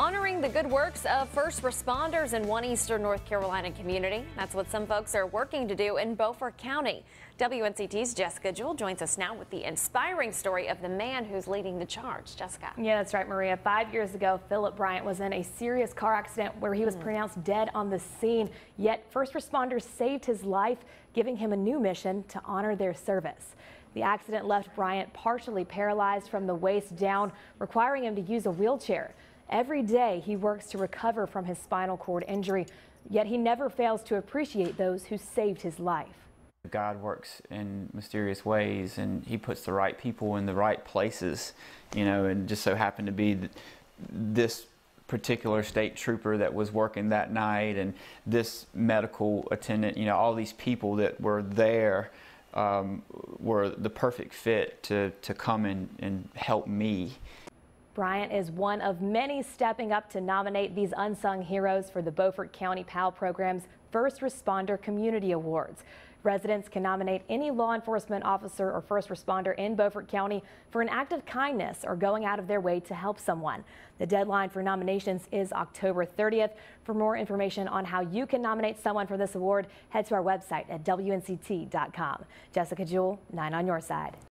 honoring the good works of first responders in one eastern North Carolina community. That's what some folks are working to do in Beaufort County. WNCT's Jessica Jewell joins us now with the inspiring story of the man who's leading the charge. Jessica. Yeah, that's right, Maria. Five years ago, Philip Bryant was in a serious car accident where he was mm. pronounced dead on the scene. Yet first responders saved his life, giving him a new mission to honor their service. The accident left Bryant partially paralyzed from the waist down, requiring him to use a wheelchair. Every day he works to recover from his spinal cord injury, yet he never fails to appreciate those who saved his life. God works in mysterious ways and he puts the right people in the right places, you know, and just so happened to be this particular state trooper that was working that night and this medical attendant, you know, all these people that were there um, were the perfect fit to, to come and, and help me. Bryant is one of many stepping up to nominate these unsung heroes for the Beaufort County PAL program's First Responder Community Awards. Residents can nominate any law enforcement officer or first responder in Beaufort County for an act of kindness or going out of their way to help someone. The deadline for nominations is October 30th. For more information on how you can nominate someone for this award, head to our website at WNCT.com. Jessica Jewell, 9 on your side.